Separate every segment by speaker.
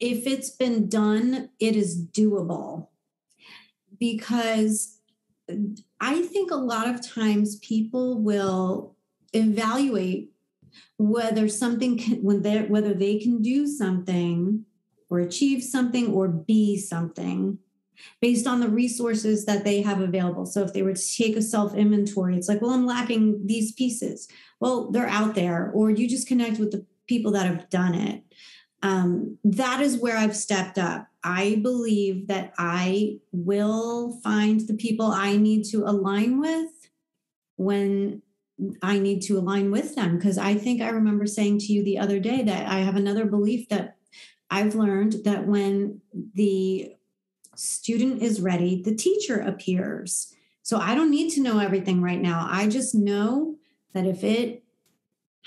Speaker 1: if it's been done, it is doable. Because I think a lot of times people will evaluate whether something can, when they whether they can do something or achieve something or be something based on the resources that they have available. So if they were to take a self inventory, it's like, well, I'm lacking these pieces. Well, they're out there, or you just connect with the people that have done it. Um, that is where I've stepped up. I believe that I will find the people I need to align with when I need to align with them. Because I think I remember saying to you the other day that I have another belief that I've learned that when the student is ready, the teacher appears. So I don't need to know everything right now. I just know that if it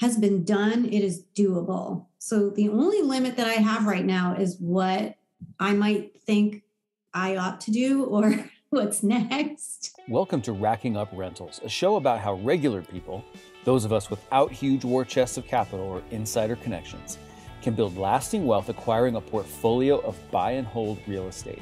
Speaker 1: has been done, it is doable. So the only limit that I have right now is what I might think I ought to do or what's next.
Speaker 2: Welcome to Racking Up Rentals, a show about how regular people, those of us without huge war chests of capital or insider connections, can build lasting wealth acquiring a portfolio of buy and hold real estate.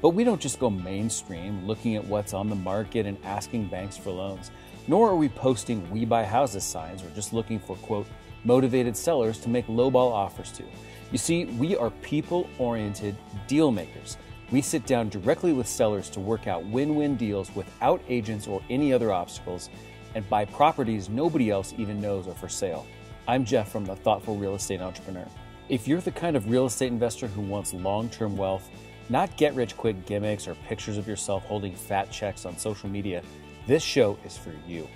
Speaker 2: But we don't just go mainstream looking at what's on the market and asking banks for loans, nor are we posting we buy houses signs or just looking for quote motivated sellers to make lowball offers to. You see, we are people oriented deal makers. We sit down directly with sellers to work out win win deals without agents or any other obstacles and buy properties nobody else even knows are for sale. I'm Jeff from the Thoughtful Real Estate Entrepreneur. If you're the kind of real estate investor who wants long term wealth, not get rich quick gimmicks or pictures of yourself holding fat checks on social media. This show is for you.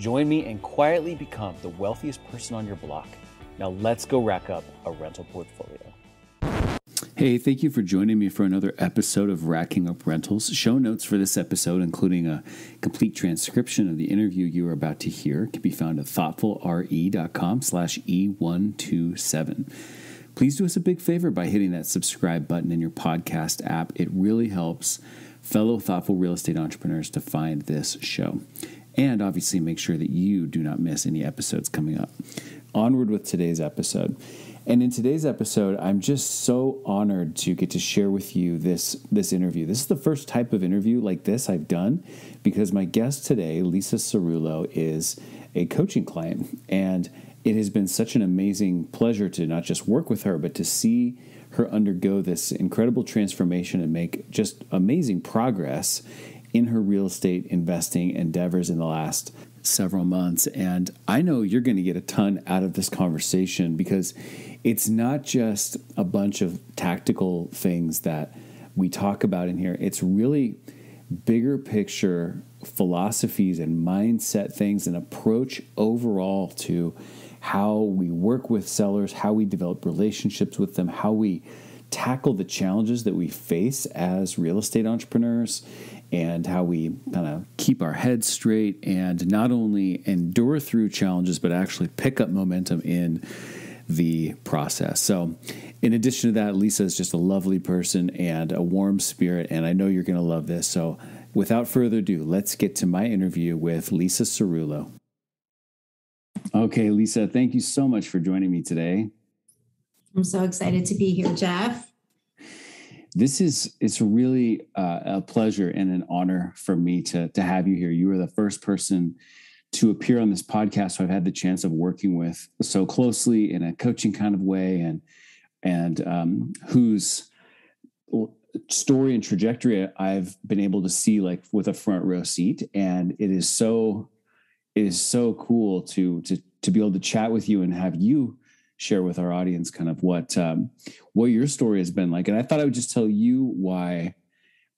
Speaker 2: Join me and quietly become the wealthiest person on your block. Now let's go rack up a rental portfolio. Hey, thank you for joining me for another episode of Racking Up Rentals. Show notes for this episode, including a complete transcription of the interview you are about to hear, can be found at thoughtfulre.com slash E127 please do us a big favor by hitting that subscribe button in your podcast app. It really helps fellow thoughtful real estate entrepreneurs to find this show. And obviously, make sure that you do not miss any episodes coming up. Onward with today's episode. And in today's episode, I'm just so honored to get to share with you this, this interview. This is the first type of interview like this I've done because my guest today, Lisa Sarullo, is a coaching client. And it has been such an amazing pleasure to not just work with her, but to see her undergo this incredible transformation and make just amazing progress in her real estate investing endeavors in the last several months. And I know you're going to get a ton out of this conversation because it's not just a bunch of tactical things that we talk about in here, it's really bigger picture philosophies and mindset things and approach overall to how we work with sellers, how we develop relationships with them, how we tackle the challenges that we face as real estate entrepreneurs, and how we kind of keep our heads straight and not only endure through challenges, but actually pick up momentum in the process. So, in addition to that, Lisa is just a lovely person and a warm spirit, and I know you're going to love this. So, without further ado, let's get to my interview with Lisa Sarullo. Okay, Lisa, thank you so much for joining me today.
Speaker 1: I'm so excited to be here, Jeff.
Speaker 2: This is it's really uh, a pleasure and an honor for me to to have you here. You are the first person to appear on this podcast so I've had the chance of working with so closely in a coaching kind of way and and um, whose story and trajectory I've been able to see like with a front row seat and it is so it is so cool to to to be able to chat with you and have you share with our audience kind of what um, what your story has been like. And I thought I would just tell you why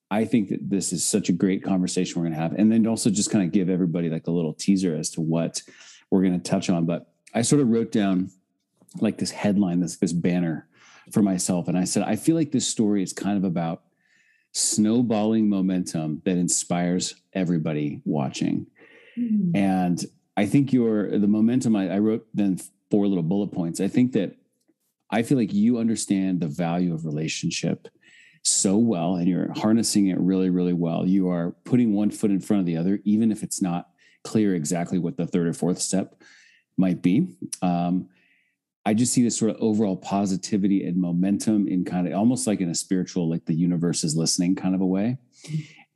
Speaker 2: I think that this is such a great conversation we're going to have, and then also just kind of give everybody like a little teaser as to what we're going to touch on. But I sort of wrote down like this headline, this this banner for myself, and I said I feel like this story is kind of about snowballing momentum that inspires everybody watching. Mm. And I think your the momentum I, I wrote then four little bullet points. I think that I feel like you understand the value of relationship so well and you're harnessing it really, really well. You are putting one foot in front of the other, even if it's not clear exactly what the third or fourth step might be. Um, I just see this sort of overall positivity and momentum in kind of almost like in a spiritual, like the universe is listening kind of a way.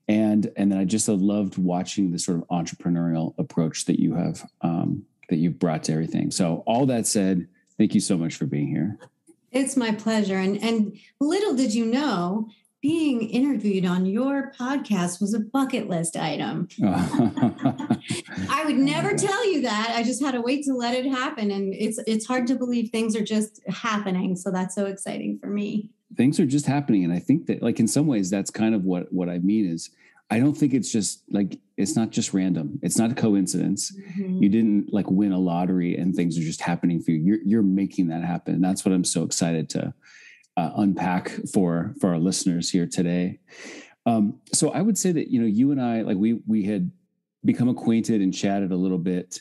Speaker 2: And and then I just loved watching the sort of entrepreneurial approach that you have um, that you've brought to everything. So all that said, thank you so much for being here.
Speaker 1: It's my pleasure. And and little did you know being interviewed on your podcast was a bucket list item. I would never tell you that. I just had to wait to let it happen and it's it's hard to believe things are just happening, so that's so exciting for me.
Speaker 2: Things are just happening and I think that like in some ways that's kind of what what I mean is I don't think it's just like it's not just random. It's not a coincidence. Mm-hmm. You didn't like win a lottery and things are just happening for you. You're you're making that happen. And that's what I'm so excited to uh, unpack for for our listeners here today. Um, so I would say that you know you and I like we we had become acquainted and chatted a little bit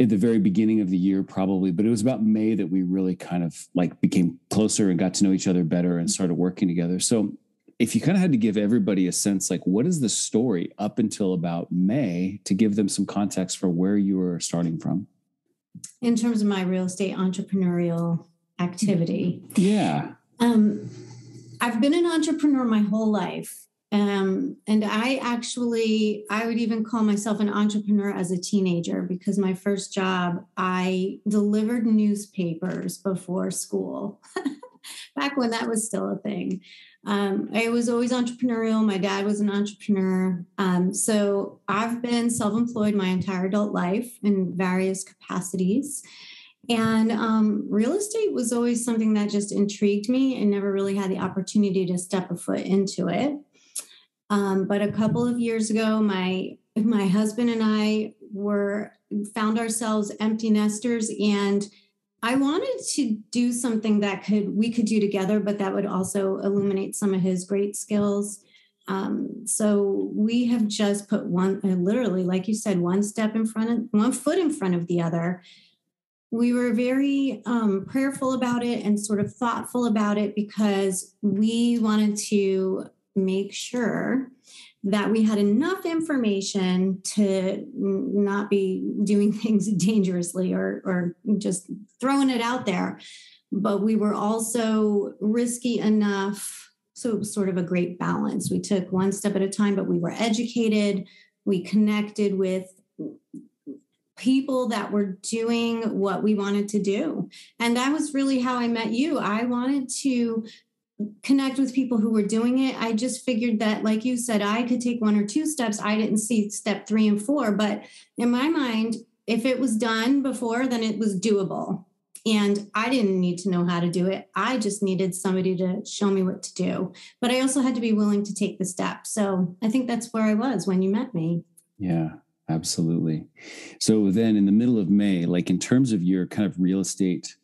Speaker 2: at the very beginning of the year probably but it was about may that we really kind of like became closer and got to know each other better and started working together so if you kind of had to give everybody a sense like what is the story up until about may to give them some context for where you were starting from
Speaker 1: in terms of my real estate entrepreneurial activity.
Speaker 2: Yeah.
Speaker 1: Um, I've been an entrepreneur my whole life. Um, and I actually, I would even call myself an entrepreneur as a teenager because my first job, I delivered newspapers before school, back when that was still a thing. Um, I was always entrepreneurial. My dad was an entrepreneur. Um, so I've been self employed my entire adult life in various capacities. And um, real estate was always something that just intrigued me and never really had the opportunity to step a foot into it. Um, but a couple of years ago, my my husband and I were found ourselves empty nesters, and I wanted to do something that could we could do together, but that would also illuminate some of his great skills. Um, so we have just put one, literally, like you said, one step in front of one foot in front of the other we were very um, prayerful about it and sort of thoughtful about it because we wanted to make sure that we had enough information to not be doing things dangerously or, or just throwing it out there. But we were also risky enough. So it was sort of a great balance. We took one step at a time, but we were educated. We connected with people that were doing what we wanted to do. And that was really how I met you. I wanted to connect with people who were doing it. I just figured that, like you said, I could take one or two steps. I didn't see step three and four, but in my mind, if it was done before, then it was doable. And I didn't need to know how to do it. I just needed somebody to show me what to do. But I also had to be willing to take the step. So I think that's where I was when you met me.
Speaker 2: Yeah. Absolutely. So then in the middle of May, like in terms of your kind of real estate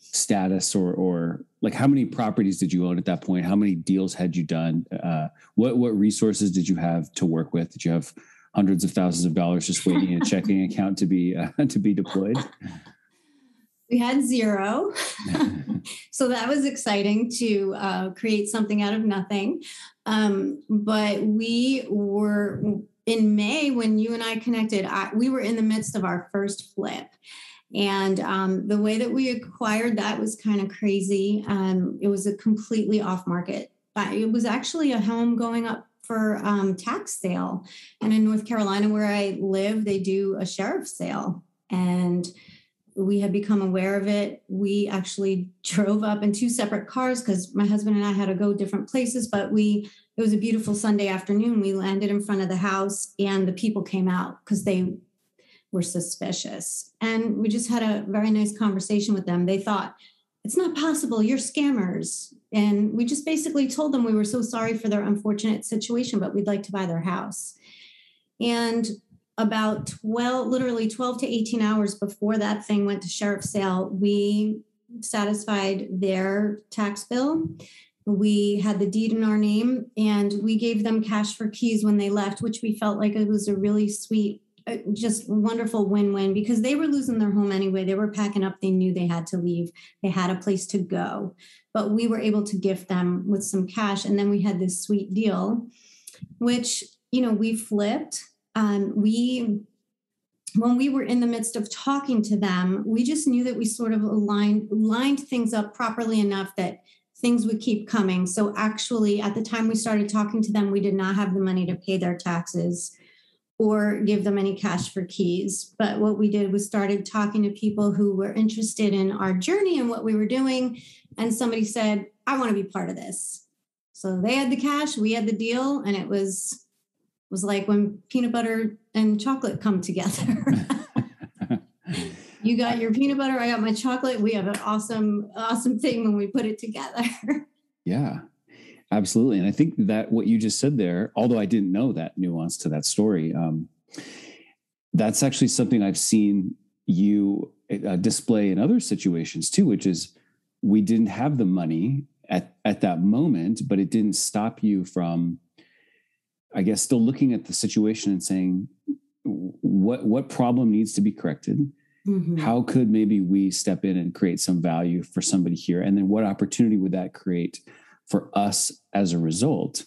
Speaker 2: status or or like how many properties did you own at that point? How many deals had you done? Uh, what what resources did you have to work with? Did you have hundreds of thousands of dollars just waiting in a checking account to be uh, to be deployed?
Speaker 1: We had zero. so that was exciting to uh, create something out of nothing. Um, but we were in May, when you and I connected, I, we were in the midst of our first flip. And um, the way that we acquired that was kind of crazy. Um, it was a completely off market. It was actually a home going up for um, tax sale. And in North Carolina, where I live, they do a sheriff's sale. And we had become aware of it. We actually drove up in two separate cars because my husband and I had to go different places, but we it was a beautiful Sunday afternoon. We landed in front of the house and the people came out because they were suspicious. And we just had a very nice conversation with them. They thought, it's not possible, you're scammers. And we just basically told them we were so sorry for their unfortunate situation, but we'd like to buy their house. And about 12, literally 12 to 18 hours before that thing went to sheriff's sale, we satisfied their tax bill. We had the deed in our name and we gave them cash for keys when they left, which we felt like it was a really sweet, just wonderful win win because they were losing their home anyway. They were packing up, they knew they had to leave, they had a place to go. But we were able to gift them with some cash. And then we had this sweet deal, which, you know, we flipped um, we when we were in the midst of talking to them, we just knew that we sort of aligned lined things up properly enough that things would keep coming. So actually, at the time we started talking to them, we did not have the money to pay their taxes or give them any cash for keys. But what we did was started talking to people who were interested in our journey and what we were doing. And somebody said, I want to be part of this. So they had the cash, we had the deal, and it was was like when peanut butter and chocolate come together. you got your peanut butter, I got my chocolate. We have an awesome, awesome thing when we put it together.
Speaker 2: yeah, absolutely. And I think that what you just said there, although I didn't know that nuance to that story, um, that's actually something I've seen you uh, display in other situations too, which is we didn't have the money at, at that moment, but it didn't stop you from I guess still looking at the situation and saying what what problem needs to be corrected. Mm-hmm. How could maybe we step in and create some value for somebody here, and then what opportunity would that create for us as a result?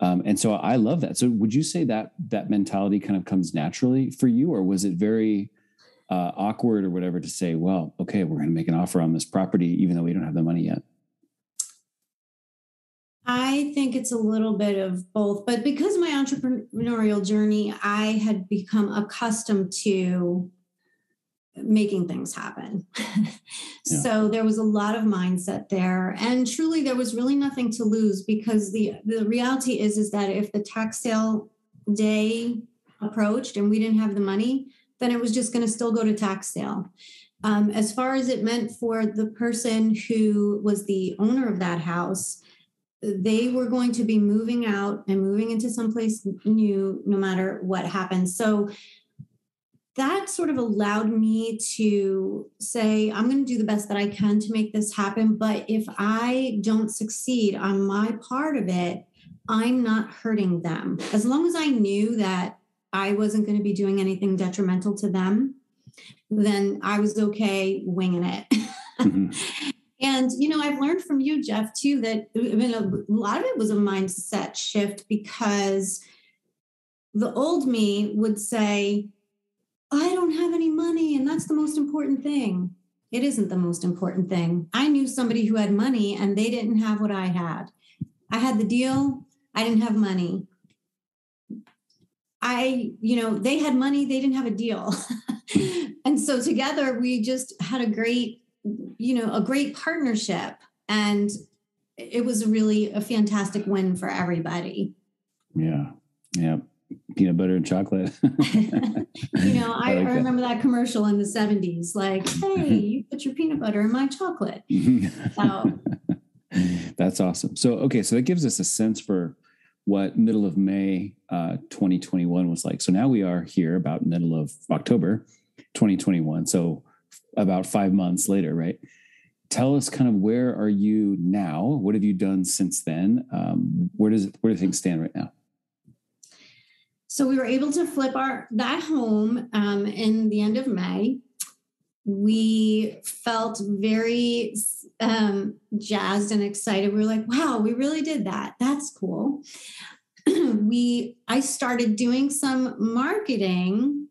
Speaker 2: Um, and so I love that. So would you say that that mentality kind of comes naturally for you, or was it very uh, awkward or whatever to say, well, okay, we're going to make an offer on this property even though we don't have the money yet?
Speaker 1: I think it's a little bit of both, but because my entrepreneurial journey, I had become accustomed to making things happen. yeah. So there was a lot of mindset there and truly there was really nothing to lose because the the reality is is that if the tax sale day approached and we didn't have the money, then it was just going to still go to tax sale. Um, as far as it meant for the person who was the owner of that house, they were going to be moving out and moving into someplace new no matter what happens. So that sort of allowed me to say, I'm going to do the best that I can to make this happen. But if I don't succeed on my part of it, I'm not hurting them. As long as I knew that I wasn't going to be doing anything detrimental to them, then I was okay winging it. Mm-hmm. And, you know, I've learned from you, Jeff, too, that I mean, a lot of it was a mindset shift because the old me would say, I don't have any money, and that's the most important thing. It isn't the most important thing. I knew somebody who had money and they didn't have what I had. I had the deal, I didn't have money. I, you know, they had money, they didn't have a deal. and so together we just had a great you know, a great partnership. And it was really a fantastic win for everybody.
Speaker 2: Yeah. Yeah. Peanut butter and chocolate.
Speaker 1: you know, I, I, like I remember that. that. commercial in the 70s, like, hey, you put your peanut butter in my chocolate. so
Speaker 2: that's awesome. So, okay, so that gives us a sense for what middle of May uh, 2021 was like. So now we are here about middle of October 2021. So about five months later, right? Tell us kind of where are you now? What have you done since then? Um, where does where do things stand right now?
Speaker 1: So we were able to flip our that home um, in the end of May. We felt very um, jazzed and excited. We were like, "Wow, we really did that! That's cool." we I started doing some marketing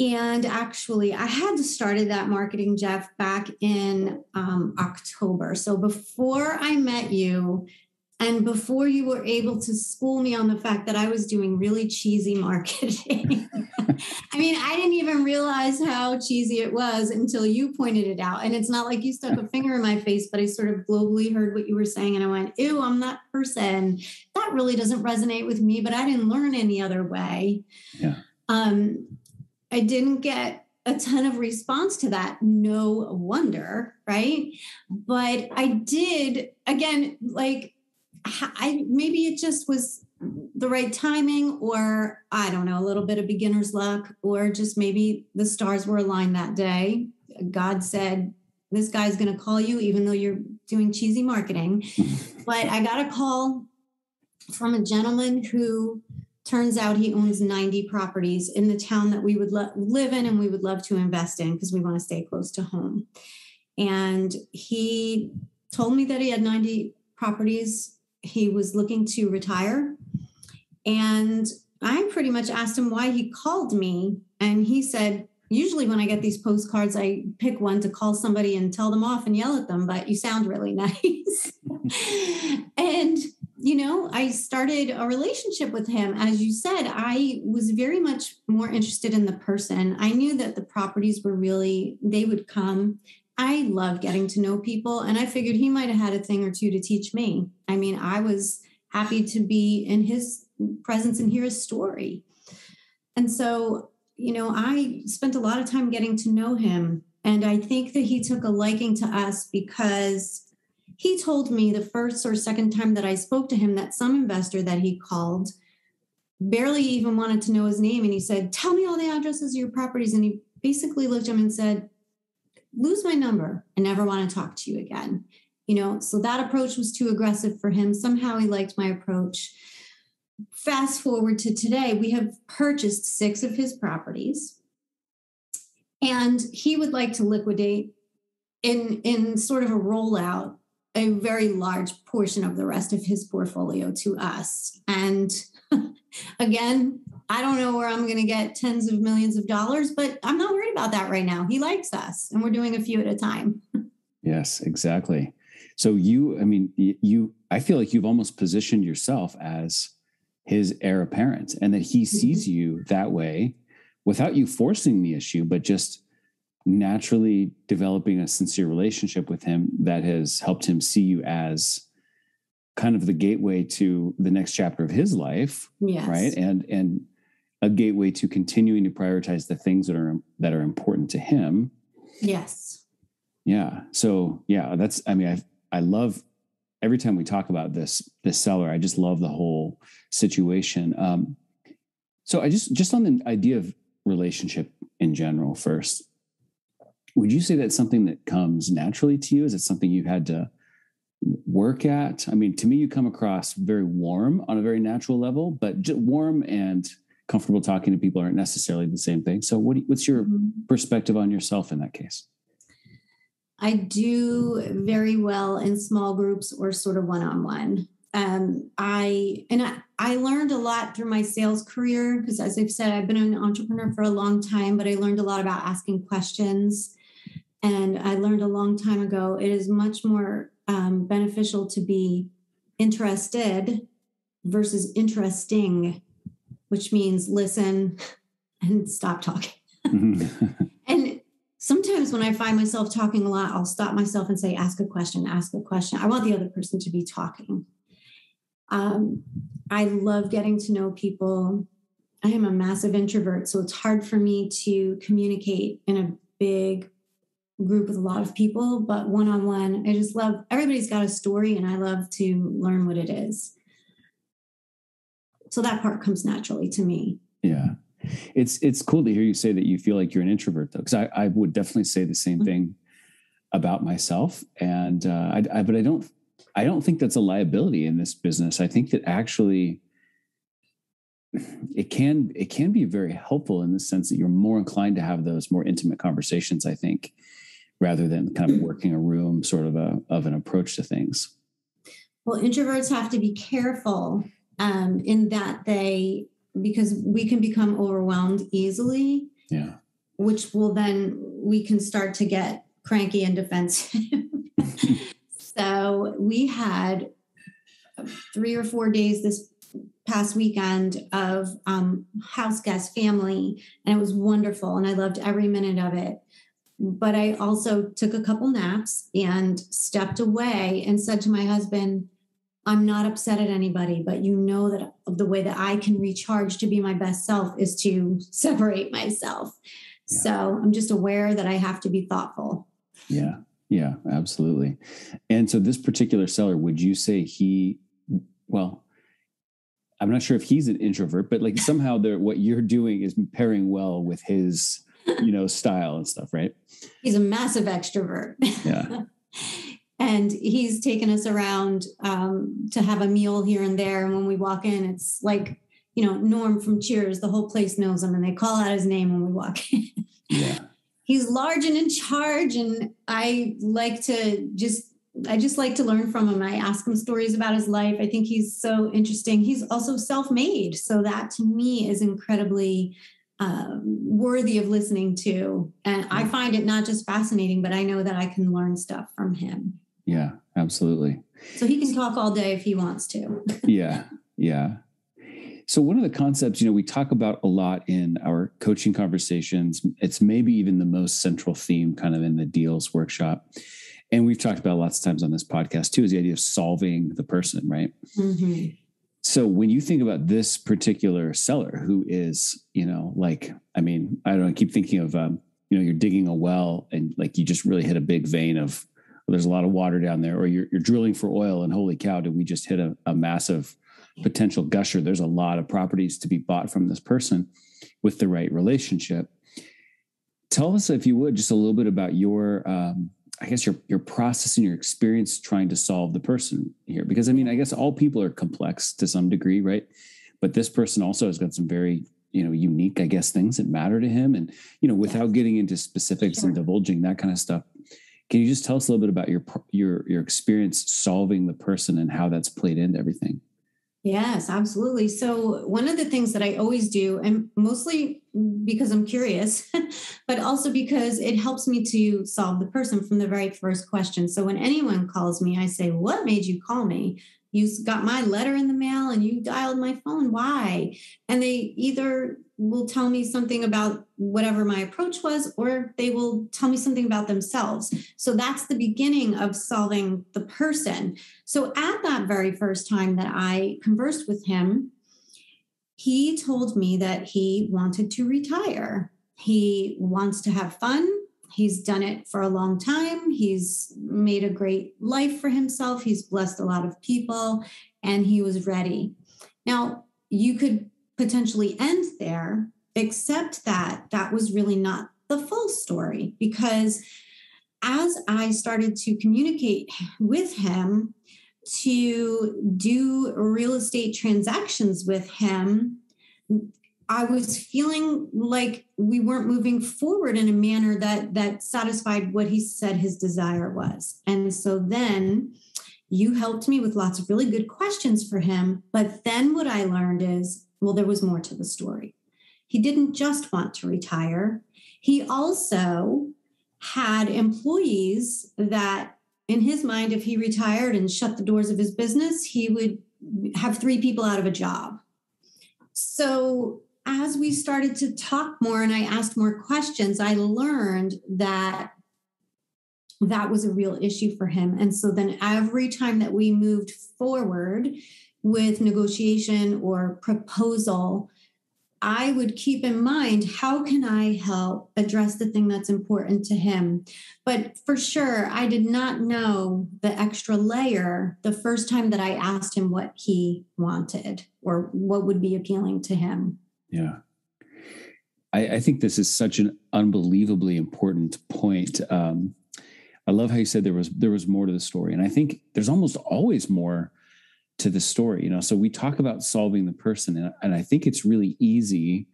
Speaker 1: and actually, I had started that marketing, Jeff, back in um, October. So before I met you, and before you were able to school me on the fact that I was doing really cheesy marketing, I mean, I didn't even realize how cheesy it was until you pointed it out. And it's not like you stuck a finger in my face, but I sort of globally heard what you were saying. And I went, Ew, I'm that person. That really doesn't resonate with me, but I didn't learn any other way.
Speaker 2: Yeah.
Speaker 1: Um, I didn't get a ton of response to that. No wonder, right? But I did, again, like, I maybe it just was the right timing, or I don't know, a little bit of beginner's luck, or just maybe the stars were aligned that day. God said, This guy's going to call you, even though you're doing cheesy marketing. but I got a call from a gentleman who Turns out he owns 90 properties in the town that we would lo- live in and we would love to invest in because we want to stay close to home. And he told me that he had 90 properties. He was looking to retire. And I pretty much asked him why he called me. And he said, usually when I get these postcards, I pick one to call somebody and tell them off and yell at them, but you sound really nice. and, you know, I started a relationship with him. As you said, I was very much more interested in the person. I knew that the properties were really, they would come. I love getting to know people, and I figured he might have had a thing or two to teach me. I mean, I was happy to be in his presence and hear his story. And so you know, I spent a lot of time getting to know him. And I think that he took a liking to us because he told me the first or second time that I spoke to him that some investor that he called barely even wanted to know his name. And he said, Tell me all the addresses of your properties. And he basically looked at him and said, Lose my number. I never want to talk to you again. You know, so that approach was too aggressive for him. Somehow he liked my approach fast forward to today, we have purchased six of his properties. And he would like to liquidate in, in sort of a rollout a very large portion of the rest of his portfolio to us. And again, I don't know where I'm going to get tens of millions of dollars, but I'm not worried about that right now. He likes us and we're doing a few at a time.
Speaker 2: yes, exactly. So you, I mean, you, I feel like you've almost positioned yourself as his heir apparent and that he mm-hmm. sees you that way without you forcing the issue, but just naturally developing a sincere relationship with him that has helped him see you as kind of the gateway to the next chapter of his life yes. right and and a gateway to continuing to prioritize the things that are that are important to him
Speaker 1: yes
Speaker 2: yeah so yeah that's i mean i i love every time we talk about this this seller, I just love the whole situation. Um, so I just just on the idea of relationship in general first, would you say that's something that comes naturally to you? Is it something you had to work at? I mean, to me, you come across very warm on a very natural level, but just warm and comfortable talking to people aren't necessarily the same thing. So, what, what's your mm-hmm. perspective on yourself in that case?
Speaker 1: I do very well in small groups or sort of one on one. I and I, I learned a lot through my sales career because, as I've said, I've been an entrepreneur for a long time, but I learned a lot about asking questions. And I learned a long time ago it is much more um, beneficial to be interested versus interesting, which means listen and stop talking. and sometimes when I find myself talking a lot, I'll stop myself and say, ask a question, ask a question. I want the other person to be talking. Um, I love getting to know people. I am a massive introvert, so it's hard for me to communicate in a big group with a lot of people, but one on one, I just love everybody's got a story and I love to learn what it is. So that part comes naturally to me.
Speaker 2: Yeah. It's it's cool to hear you say that you feel like you're an introvert though, because I, I would definitely say the same mm-hmm. thing about myself. And uh, I, I, but I don't I don't think that's a liability in this business. I think that actually it can it can be very helpful in the sense that you're more inclined to have those more intimate conversations. I think rather than kind of working a room sort of a of an approach to things.
Speaker 1: Well, introverts have to be careful um, in that they because we can become overwhelmed easily.
Speaker 2: Yeah.
Speaker 1: Which will then we can start to get cranky and defensive. so we had three or four days this past weekend of um, house guest family, and it was wonderful, and I loved every minute of it. But I also took a couple naps and stepped away and said to my husband, I'm not upset at anybody, but you know that the way that I can recharge to be my best self is to separate myself. Yeah. So I'm just aware that I have to be thoughtful.
Speaker 2: Yeah. Yeah, absolutely. And so this particular seller, would you say he, well, I'm not sure if he's an introvert, but like somehow there, what you're doing is pairing well with his, you know, style and stuff, right?
Speaker 1: He's a massive extrovert.
Speaker 2: Yeah.
Speaker 1: and he's taken us around um, to have a meal here and there. And when we walk in, it's like you know Norm from Cheers. The whole place knows him, and they call out his name when we walk in.
Speaker 2: Yeah,
Speaker 1: he's large and in charge, and I like to just. I just like to learn from him. I ask him stories about his life. I think he's so interesting. He's also self-made, so that to me is incredibly uh, worthy of listening to. And I find it not just fascinating, but I know that I can learn stuff from him.
Speaker 2: Yeah, absolutely.
Speaker 1: So he can talk all day if he wants to.
Speaker 2: yeah, yeah. So one of the concepts, you know, we talk about a lot in our coaching conversations. It's maybe even the most central theme kind of in the deals workshop. And we've talked about lots of times on this podcast too, is the idea of solving the person, right? Mm-hmm. So when you think about this particular seller who is, you know, like, I mean, I don't know, I keep thinking of, um, you know, you're digging a well and like you just really hit a big vein of, there's a lot of water down there, or you're, you're drilling for oil and holy cow, did we just hit a, a massive potential gusher? There's a lot of properties to be bought from this person with the right relationship. Tell us, if you would, just a little bit about your, um, I guess your your process and your experience trying to solve the person here, because I mean, I guess all people are complex to some degree, right? But this person also has got some very you know unique, I guess, things that matter to him, and you know, without getting into specifics sure. and divulging that kind of stuff, can you just tell us a little bit about your your your experience solving the person and how that's played into everything?
Speaker 1: Yes, absolutely. So, one of the things that I always do, and mostly because I'm curious, but also because it helps me to solve the person from the very first question. So, when anyone calls me, I say, What made you call me? You got my letter in the mail and you dialed my phone. Why? And they either will tell me something about whatever my approach was, or they will tell me something about themselves. So that's the beginning of solving the person. So at that very first time that I conversed with him, he told me that he wanted to retire. He wants to have fun. He's done it for a long time. He's made a great life for himself. He's blessed a lot of people, and he was ready. Now, you could potentially end there, except that that was really not the full story because as I started to communicate with him to do real estate transactions with him, I was feeling like we weren't moving forward in a manner that that satisfied what he said his desire was. And so then you helped me with lots of really good questions for him, but then what I learned is well, there was more to the story. He didn't just want to retire, he also had employees that, in his mind, if he retired and shut the doors of his business, he would have three people out of a job. So, as we started to talk more and I asked more questions, I learned that that was a real issue for him. And so then every time that we moved forward, with negotiation or proposal, I would keep in mind how can I help address the thing that's important to him. But for sure, I did not know the extra layer the first time that I asked him what he wanted or what would be appealing to him.
Speaker 2: Yeah. I, I think this is such an unbelievably important point. Um, I love how you said there was there was more to the story, and I think there's almost always more to the story you know so we talk about solving the person and, and i think it's really easy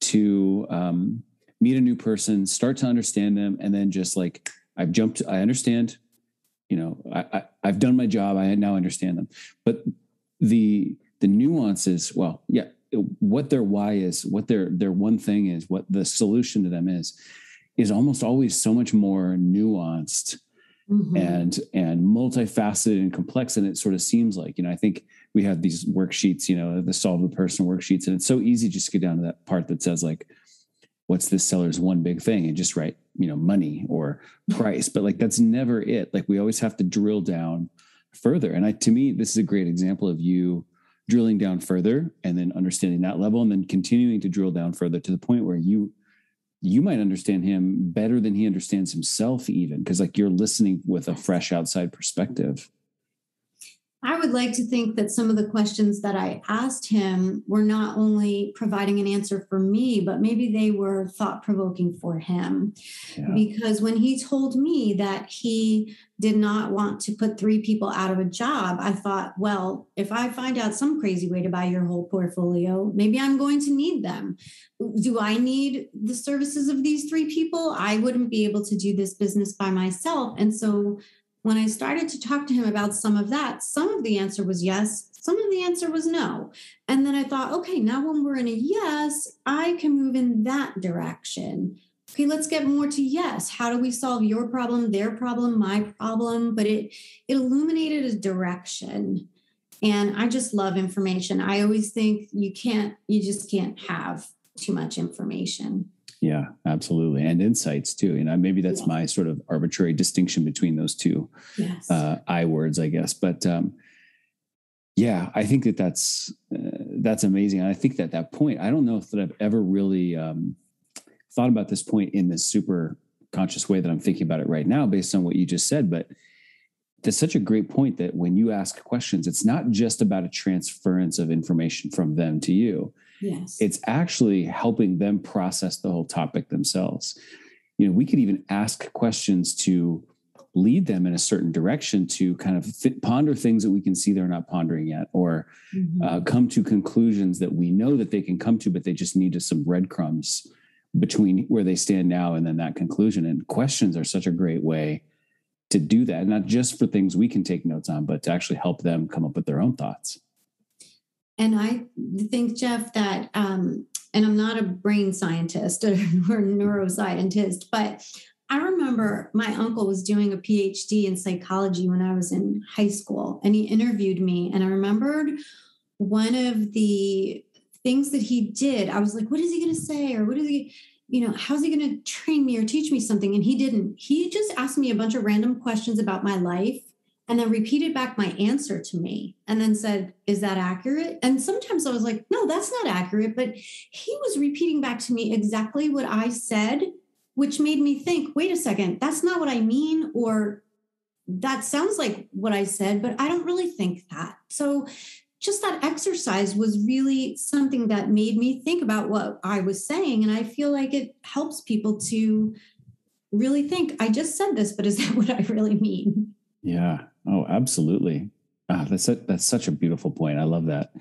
Speaker 2: to um, meet a new person start to understand them and then just like i've jumped i understand you know I, I have done my job i now understand them but the the nuances well yeah what their why is what their their one thing is what the solution to them is is almost always so much more nuanced mm-hmm. and and multifaceted and complex and it sort of seems like. You know i think we have these worksheets you know the solve the person worksheets and it's so easy just to get down to that part that says like what's this seller's one big thing? And just write you know money or price. But like that's never it. Like we always have to drill down further. And i to me this is a great example of you drilling down further and then understanding that level and then continuing to drill down further to the point where you you might understand him better than he understands himself even because like you're listening with a fresh outside perspective
Speaker 1: I would like to think that some of the questions that I asked him were not only providing an answer for me, but maybe they were thought provoking for him. Yeah. Because when he told me that he did not want to put three people out of a job, I thought, well, if I find out some crazy way to buy your whole portfolio, maybe I'm going to need them. Do I need the services of these three people? I wouldn't be able to do this business by myself. And so when I started to talk to him about some of that, some of the answer was yes, Some of the answer was no. And then I thought, okay, now when we're in a yes, I can move in that direction. Okay, let's get more to yes. How do we solve your problem, their problem, my problem? But it it illuminated a direction. And I just love information. I always think you can't, you just can't have too much information.
Speaker 2: Yeah, absolutely. And insights too. You know, maybe that's yes. my sort of arbitrary distinction between those two yes. uh, I words, I guess. But um, yeah, I think that that's uh, that's amazing. And I think that that point, I don't know if that I've ever really um, thought about this point in this super conscious way that I'm thinking about it right now, based on what you just said. But that's such a great point that when you ask questions, it's not just about a transference of information from them to you
Speaker 1: Yes.
Speaker 2: It's actually helping them process the whole topic themselves. You know, we could even ask questions to lead them in a certain direction to kind of fit, ponder things that we can see they're not pondering yet, or mm-hmm. uh, come to conclusions that we know that they can come to, but they just need some breadcrumbs between where they stand now and then that conclusion. And questions are such a great way to do that, not just for things we can take notes on, but to actually help them come up with their own thoughts.
Speaker 1: And I think, Jeff, that, um, and I'm not a brain scientist or, or neuroscientist, but I remember my uncle was doing a PhD in psychology when I was in high school, and he interviewed me. And I remembered one of the things that he did. I was like, what is he going to say? Or what is he, you know, how's he going to train me or teach me something? And he didn't. He just asked me a bunch of random questions about my life and then repeated back my answer to me and then said, Is that accurate? And sometimes I was like, No, that's not accurate. But he was repeating back to me exactly what I said, which made me think, Wait a second, that's not what I mean. Or that sounds like what I said, but I don't really think that. So just that exercise was really something that made me think about what I was saying. And I feel like it helps people to really think, I just said this, but is that what I really mean?
Speaker 2: Yeah. Oh, absolutely. Ah, that's a, that's such a beautiful point. I love that.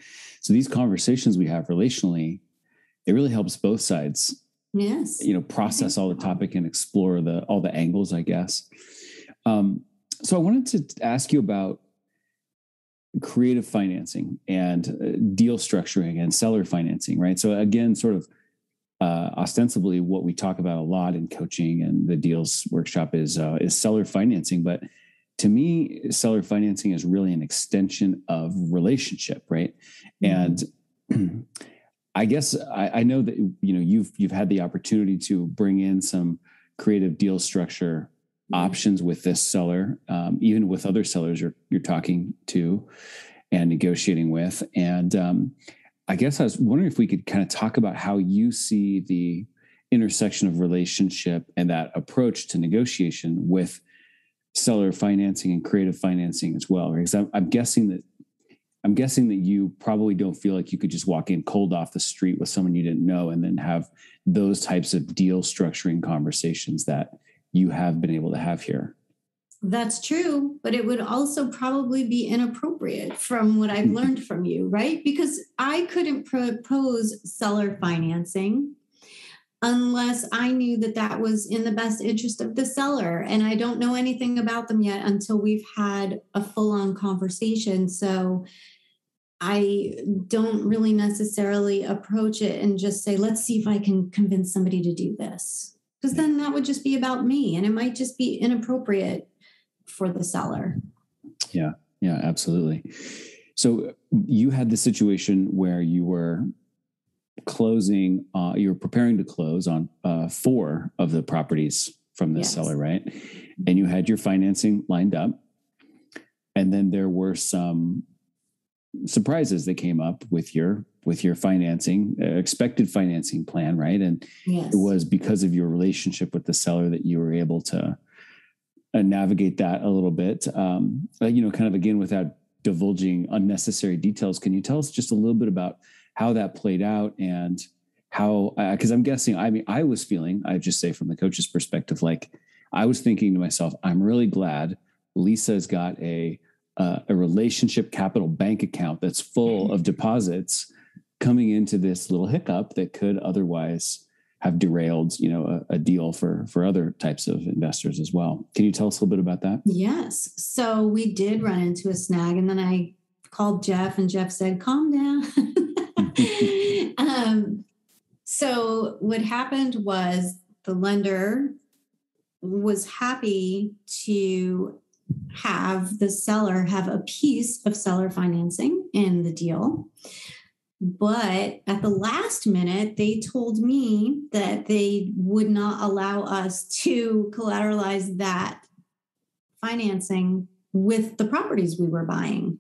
Speaker 2: So these conversations we have relationally, it really helps both sides.
Speaker 1: Yes.
Speaker 2: You know, process all the topic and explore the all the angles. I guess. Um, so I wanted to ask you about creative financing and uh, deal structuring and seller financing, right? So again, sort of uh, ostensibly, what we talk about a lot in coaching and the deals workshop is uh, is seller financing, but to me, seller financing is really an extension of relationship, right? Mm-hmm. And I guess I, I, know that you know you've you've had the opportunity to bring in some creative deal structure mm-hmm. options with this seller, um, even with other sellers you're you're talking to and negotiating with. And um, I guess I was wondering if we could kind of talk about how you see the intersection of relationship and that approach to negotiation with seller financing and creative financing as well, right? Because I'm, I'm guessing that I'm guessing that you probably don't feel like you could just walk in cold off the street with someone you didn't know and then have those types of deal structuring conversations that you have been able to have here.
Speaker 1: That's true, but it would also probably be inappropriate from what I've hmm. learned from you, right? Because I couldn't propose seller financing unless I knew that that was in the best interest of the seller. And I don't know anything about them yet until we've had a full on conversation. So I don't really necessarily approach it and just say, let's see if I can convince somebody to do this. Because then that would just be about me and it might just be inappropriate for the seller.
Speaker 2: Yeah, yeah, absolutely. So you had the situation where you were closing, uh, you're preparing to close on uh, four of the properties from this yes. seller, right? And you had your financing lined up. And then there were some surprises that came up with your with your financing uh, expected financing plan right and yes. it was because of your relationship with the seller that you were able to uh, navigate that a little bit um, uh, you know kind of again without divulging unnecessary details can you tell us just a little bit about how that played out and how because uh, i'm guessing i mean i was feeling i just say from the coach's perspective like i was thinking to myself i'm really glad lisa's got a uh, a relationship capital bank account that's full of deposits coming into this little hiccup that could otherwise have derailed you know a, a, deal for for other types of investors as well. Can you tell us a little bit about that?
Speaker 1: Yes. So we did run into a snag and then i called Jeff, and Jeff said, "Calm down." um, so what happened was the lender was happy to have the seller have a piece of seller financing in the deal. But at the last minute, they told me that they would not allow us to collateralize that financing with the properties we were buying.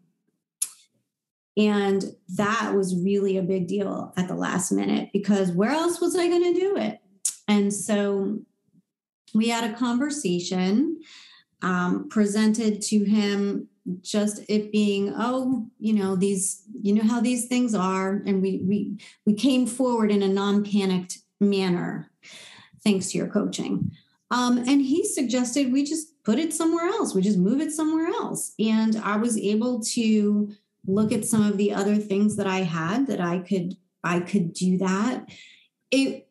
Speaker 1: And that was really a big deal at the last minute because where else was I going to do it? And so we had a conversation um, presented to him just it being oh you know these you know how these things are and we we we came forward in a non-panicked manner thanks to your coaching. Um, and he suggested we just put it somewhere else. We just move it somewhere else. And i was able to look at some of the other things that i had that i could i could do that. It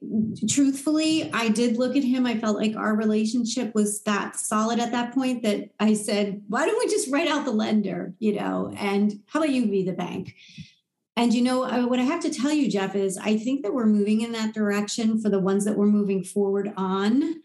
Speaker 1: truthfully i did look at him. I felt like our relationship was that solid at that point that i said why don't we just write out the lender you know and how about you be the bank? And you know what i have to tell you jeff is i think that we're moving in that direction for the ones that we're moving forward on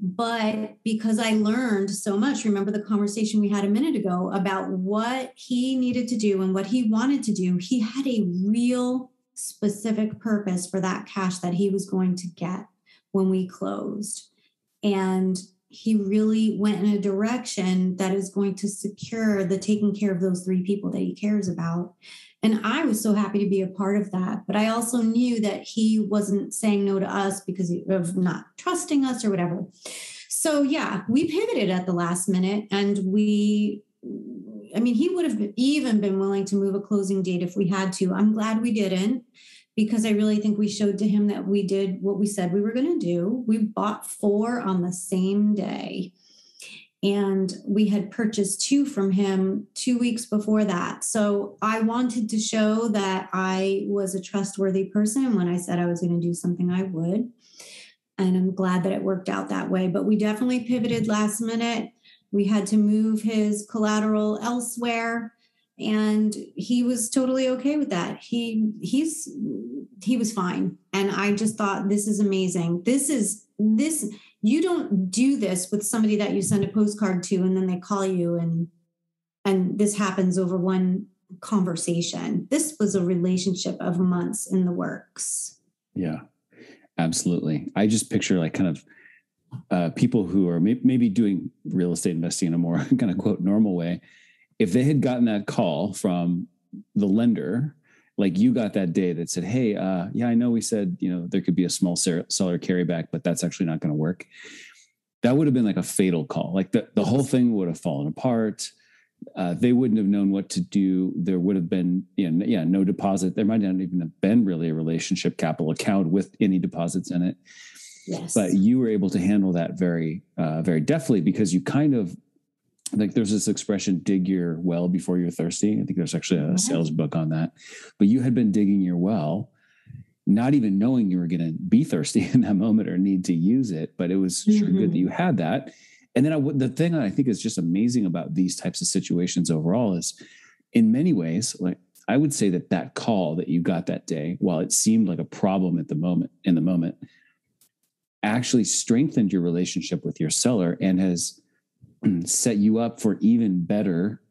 Speaker 1: but because i learned so much remember the conversation we had a minute ago about what he needed to do and what he wanted to do he had a real specific purpose for that cash that he was going to get when we closed. And he really went in a direction that is going to secure the taking care of those three people that he cares about. And I was so happy to be a part of that. But I also knew that he wasn't saying no to us because of not trusting us or whatever. So, yeah, we pivoted at the last minute and we I mean, he would have even been willing to move a closing date if we had to. I'm glad we didn't because I really think we showed to him that we did what we said we were going to do. We bought four on the same day. And we had purchased two from him two weeks before that. So I wanted to show that I was a trustworthy person. When I said I was going to do something, I would. And I'm glad that it worked out that way. But we definitely pivoted last minute we had to move his collateral elsewhere and he was totally okay with that he he's he was fine and i just thought this is amazing this is this you don't do this with somebody that you send a postcard to and then they call you and and this happens over one conversation. This was a relationship of months in the works.
Speaker 2: Yeah absolutely. I just picture like kind of uh, people who are may- maybe doing real estate investing in a more kind of quote normal way, if they had gotten that call from the lender, like you got that day that said, "Hey, uh, yeah, I know we said you know there could be a small seller carryback, but that's actually not going to work." That would have been like a fatal call. Like the the whole thing would have fallen apart. Uh, they wouldn't have known what to do. There would have been, you know, yeah, no deposit. There might not even have been really a relationship capital account with any deposits in it.
Speaker 1: Yes.
Speaker 2: But you were able to handle that very, uh, very deftly because you kind of like there's this expression dig your well before you're thirsty. I think there's actually a sales book on that. But you had been digging your well, not even knowing you were going to be thirsty in that moment or need to use it. But it was mm-hmm. sure good that mm-hmm. you had that. And then I, the thing I think is just amazing about these types of situations overall is in many ways, like I would say that that call that you got that day, while it seemed like a problem at the moment, in the moment, actually strengthened your relationship with your seller and has set you up for even better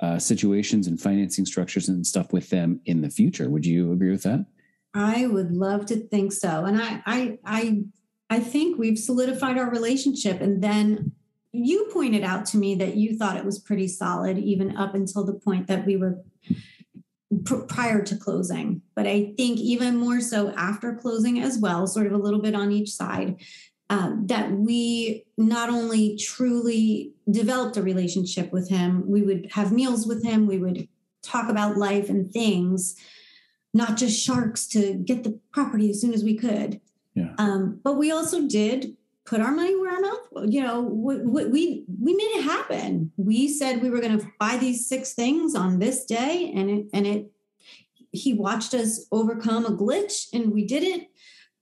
Speaker 2: uh, situations and financing structures and stuff with them in the future. Would you agree with that?
Speaker 1: I would love to think so. And I I I I think we've solidified our relationship and then you pointed out to me that you thought it was pretty solid even up until the point that we were pr- prior to closing. But I think even more so after closing as well, sort of a little bit on each side, um, that we not only truly developed a relationship with him, we would have meals with him, we would talk about life and things, not just sharks to get the property as soon as we could.
Speaker 2: Yeah.
Speaker 1: Um, but we also did put our money where our mouth you know we, we we made it happen we said we were going to buy these six things on this day and it and it he watched us overcome a glitch and we did it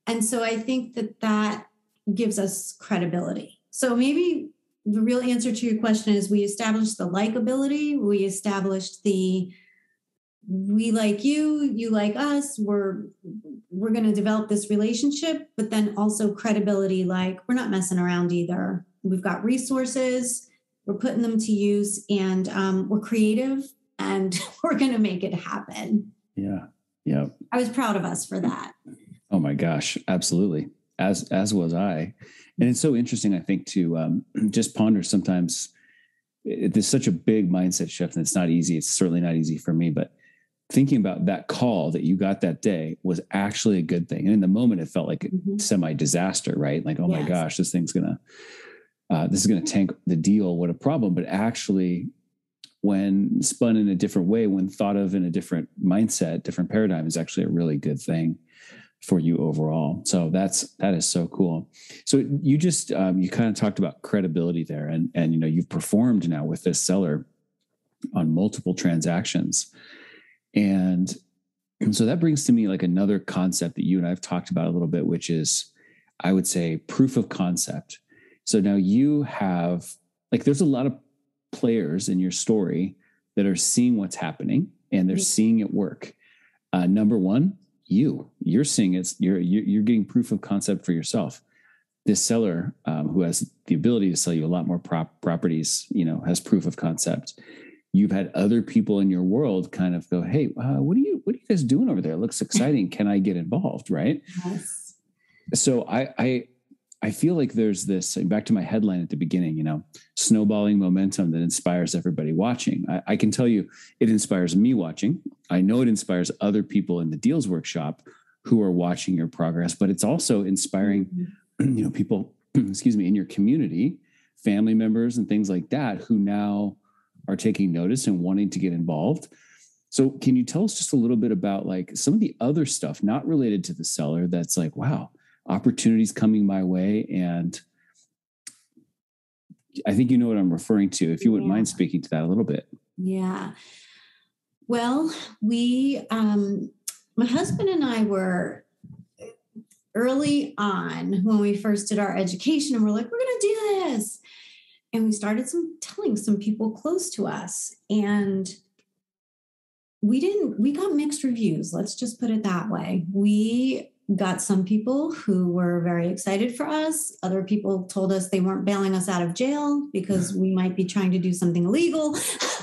Speaker 1: and so i think that that gives us credibility. So maybe the real answer to your question is we established the likability we established the we like you you like us we're we're going to develop this relationship but then also credibility like we're not messing around either. We've got resources we're putting them to use and um, we're creative and we're going to make it happen.
Speaker 2: Yeah yeah.
Speaker 1: I was proud of us for that.
Speaker 2: Oh my gosh absolutely as as was i and it's so interesting i think to um, just ponder sometimes it, there's such a big mindset shift and it's not easy it's certainly not easy for me but thinking about that call that you got that day was actually a good thing. And in the moment, it felt like mm-hmm. semi disaster, right? Like, oh yes. my gosh, this thing's gonna, uh, this is gonna tank the deal. What a problem! But actually, when spun in a different way, when thought of in a different mindset, different paradigm, is actually a really good thing for you overall. So that's that is so cool. So you just um, you kind of talked about credibility there, and and you know you've performed now with this seller on multiple transactions and, and so that brings to me like another concept that you and I've talked about a little bit, which is, I would say, proof of concept. So now you have, like, there's a lot of players in your story that are seeing what's happening and they're mm-hmm. seeing it work. Uh, number one, you, you're seeing it. You're you're getting proof of concept for yourself. This seller um, who has the ability to sell you a lot more prop properties, you know, has proof of concept you've had other people in your world kind of go, "Hey, uh, what are you what are you guys doing over there? It looks exciting. Can I get involved?" Right. Yes. So I I I feel like there's this back to my headline at the beginning, you know, snowballing momentum that inspires everybody watching. I, I can tell you, it inspires me watching. I know it inspires other people in the deals workshop who are watching your progress, but it's also inspiring, mm-hmm. you know, people, excuse me, in your community, family members and things like that who now are taking notice and wanting to get involved. So, can you tell us just a little bit about like some of the other stuff not related to the seller that's like, wow, opportunities coming my way and I think you know what I'm referring to. If you wouldn't yeah. mind speaking to that a little bit.
Speaker 1: Yeah. Well, we, um, my husband and I were early on when we first did our education, and we're like, we're going to do this and we started some telling some people close to us and we didn't we got mixed reviews let's just put it that way we got some people who were very excited for us other people told us they weren't bailing us out of jail because we might be trying to do something illegal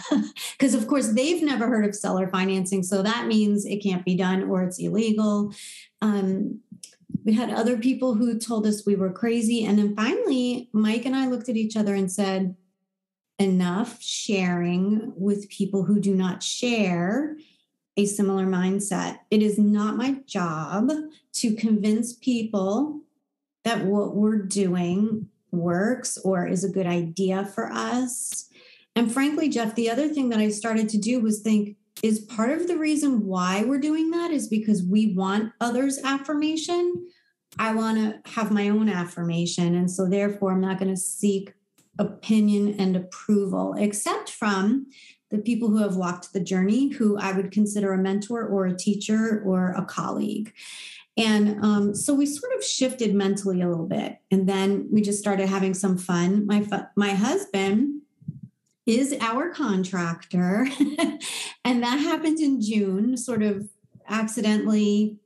Speaker 1: because of course they've never heard of seller financing so that means it can't be done or it's illegal um, we had other people who told us we were crazy. And then finally, Mike and I looked at each other and said, enough sharing with people who do not share a similar mindset. It is not my job to convince people that what we're doing works or is a good idea for us. And frankly, Jeff, the other thing that I started to do was think, is part of the reason why we're doing that is because we want others' affirmation. I want to have my own affirmation. And so, therefore, I'm not going to seek opinion and approval, except from the people who have walked the journey, who I would consider a mentor or a teacher or a colleague. And um, so we sort of shifted mentally a little bit, and then we just started having some fun. My my husband is our contractor, and that happened in June, sort of accidentally.